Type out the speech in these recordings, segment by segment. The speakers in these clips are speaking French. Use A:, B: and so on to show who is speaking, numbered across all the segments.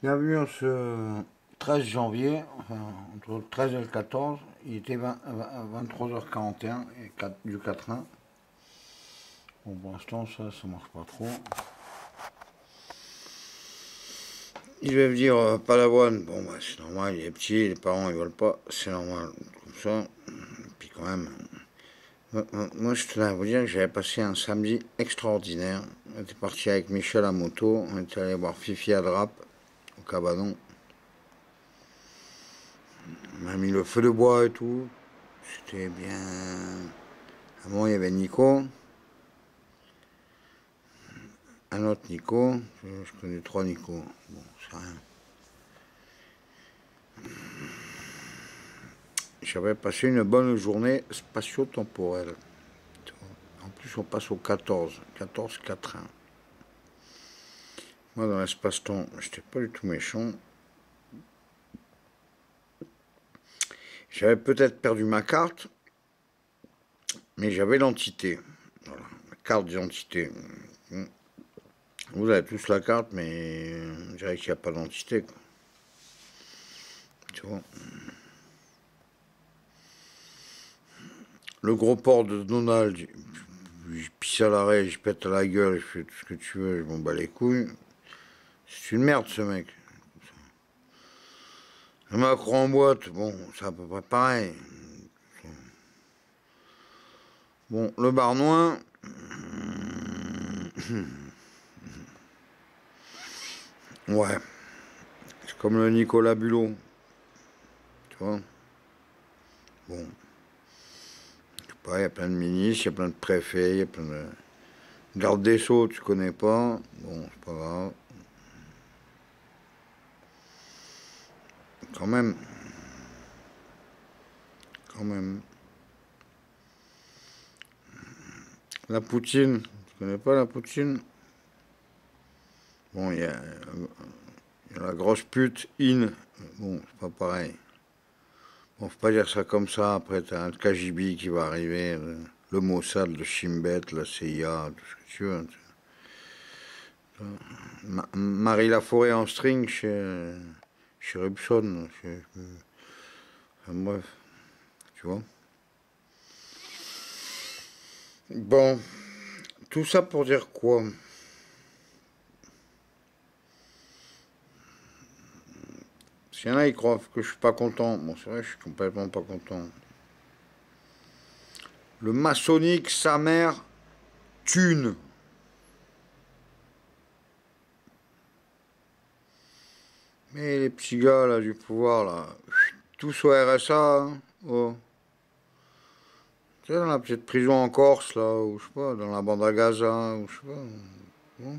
A: Bienvenue ce 13 janvier, entre le 13 et le 14, il était 23h41 et 4, du 4 1 Bon, pour l'instant, ça, ça marche pas trop. Il va me dire, euh, pas d'avoine. Bon, bah, c'est normal, il est petit, les parents, ils veulent pas. C'est normal, comme ça. Puis quand même, moi, je tenais à vous dire que j'avais passé un samedi extraordinaire. On était parti avec Michel à moto. On était allé voir Fifi à Drap, au cabanon. On a mis le feu de bois et tout. C'était bien. Moi, il y avait Nico. Un autre Nico. Je, connais trois Nico. Bon, c'est rien. J'avais passé une bonne journée spatio-temporelle. En plus, on passe au 14. 14, 4, 1. Moi, dans l'espace-temps, j'étais pas du tout méchant. J'avais peut-être perdu ma carte, mais j'avais l'entité. Voilà, la carte d'identité. Vous avez tous la carte, mais je dirais qu'il n'y a pas d'entité. Tu vois Le gros port de Donald, je pisse à l'arrêt, je pète à la gueule, je fais tout ce que tu veux, je m'en bats les couilles. C'est une merde ce mec. Le Macron en boîte, bon, c'est à peu près pareil. Bon, le Barnois. Ouais. C'est comme le Nicolas Bulot. Tu vois? Bon il y a plein de ministres, il y a plein de préfets, il y a plein de. Garde des Sceaux, tu connais pas. Bon, c'est pas grave. Quand même. Quand même. La Poutine, tu connais pas la Poutine? Bon, il y, a, la grosse pute in. Bon, c'est pas pareil. On faut pas dire ça comme ça. Après, tu as un KGB qui va arriver, le, Mossad, le Shimbet, la CIA, tout ce que tu veux. Marie Laforêt en string chez, chez Rubson. bref, tu vois. Bon, tout ça pour dire quoi? S'il y en a, ils croient que je suis pas content. Bon, c'est vrai, je suis complètement pas content. Le maçonnique, sa mère, thune. Mais les petits gars là du pouvoir là, tous au RSA, hein. oh. Dans la petite prison en Corse là, ou je sais pas, dans la bande à Gaza, ou je sais pas.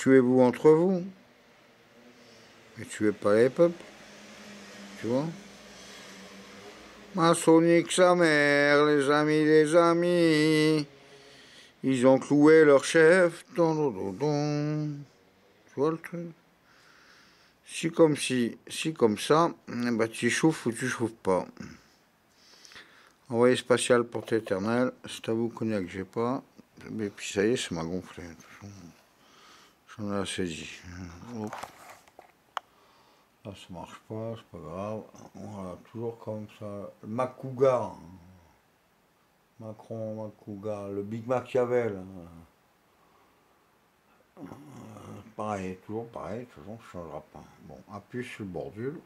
A: tuez-vous entre vous. Mais tuez pas les peuples. Tu vois Maçonnique sa mère, les amis, les amis. Ils ont cloué leur chef. Tu vois le truc? Si comme si, si comme ça, bah tu chauffes ou tu chauffes pas. Envoyé spatial porte éternelle, c'est à vous que j'ai pas. Mais puis ça y est, ça m'a gonflé. J'en ai assez dit. Là, ça marche pas, c'est pas grave. Voilà, toujours comme ça. Macouga. Macron, Macouga. Le Big Machiavel. Euh, pareil, toujours pareil, de toute façon, ça ne changera pas. Bon, appuie sur le bordule.